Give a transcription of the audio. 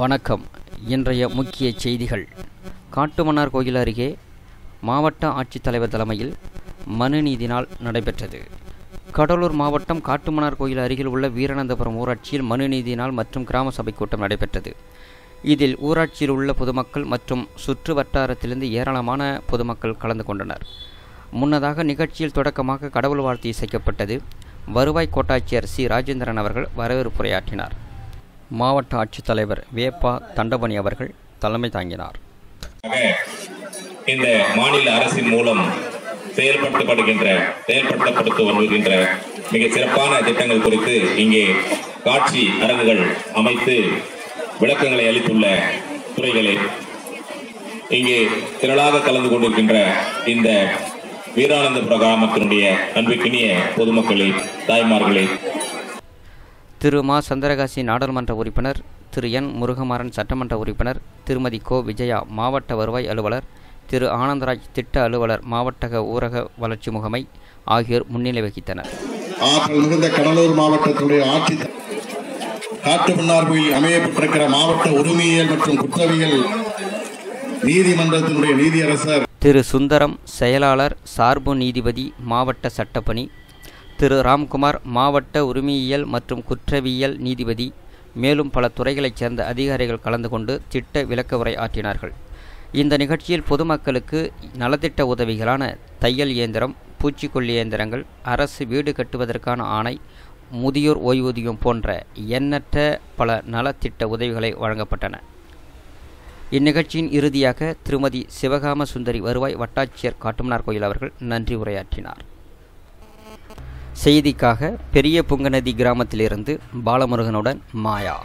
வணக்கம். இன்றைய முக்கிய செய்திகள். காட்டுமன்னார் கோயில் அருகே மாவட்ட ஆட்சித்தலைவர் தலைமையில் மனுநீதி நாள் நடைபெற்றது. கடலூர் மாவட்டம் காட்டுமன்னார் கோயில் அருகில் உள்ள வீரநந்தபுரம் ஊராட்சியில் மனுநீதி நாள் மற்றும் கிராம சபை கூட்டம் நடைபெற்றது. இதில் ஊராட்சியில் உள்ள பொதுமக்கள் மற்றும் சுற்று வட்டாரத்திலிருந்து ஏராளமான பொதுமக்கள் கலந்து கொண்டனர். முன்னதாக நிகழ்ச்சியில் தொடக்கமாக கடவுள் வாழ்த்து இசைக்கப்பட்டது. வருவாய் கோட்டாட்சியர் சி. ராஜேந்திரன் அவர்கள் வரவேற்புரையாற்றினார். மாவட்ட ஆட்சித்தலைவர் வேப்பா தண்டபணி அவர்கள் தலைமை தாங்கினார். இந்த மாநில அரசின் மூலம் செயல்படுத்தப்படுகின்ற வருகின்ற மிக சிறப்பான திட்டங்கள் குறித்து இங்கே காட்சி அரங்குகள் அமைத்து விளக்கங்களை அளித்துள்ள துறைகளே இங்கே திரளாக கலந்து கொண்டிருக்கின்ற இந்த வீரானந்தபுர கிராமத்தினுடைய அன்பிற்கினிய பொதுமக்களே தாய்மார்களே. திரு மா. சந்திரகாசி நாடாளுமன்ற உறுப்பினர் திரு என். முருகமாறன் சட்டமன்ற உறுப்பினர் திருமதி கோ. விஜயா மாவட்ட வருவாய் அலுவலர் திரு. ஆனந்தராஜ் திட்ட அலுவலர் மாவட்ட ஊரக வளர்ச்சி முகமை ஆகியோர் முன்னிலை வகித்தனர். ஆற்றல் மிகுந்த கடலூர் மாவட்டத்தினுடைய ஆட்சி காட்டுமன்னார் கோயில் அமையப்பட்டிருக்கிற மாவட்ட உரிமையியல் மற்றும் குற்றவியல் நீதிமன்றத்தினுடைய நீதியரசர் திரு சுந்தரம் செயலாளர் சார்பு நீதிபதி மாவட்ட சட்டப்பணி. திரு ராம்குமார் மாவட்ட உரிமையியல் மற்றும் குற்றவியல் நீதிபதி. மேலும் பல துறைகளைச் சேர்ந்த அதிகாரிகள் கலந்து கொண்டு திட்ட விளக்க உரை ஆற்றினார்கள். இந்த நிகழ்ச்சியில் பொதுமக்களுக்கு நலத்திட்ட உதவிகளான தையல் இயந்திரம் பூச்சிக்கொல்லி இயந்திரங்கள் அரசு வீடு கட்டுவதற்கான ஆணை முதியோர் ஓய்வூதியம் போன்ற எண்ணற்ற பல நலத்திட்ட உதவிகளை வழங்கப்பட்டன. இந்நிகழ்ச்சியின் இறுதியாக திருமதி சிவகாம சுந்தரி வருவாய் வட்டாட்சியர் காட்டுமனார் கோயில் அவர்கள் நன்றி உரையாற்றினார். செய்திக்காக பெரிய புங்கநதி கிராமத்திலிருந்து பாலமுருகனுடன் மாயா.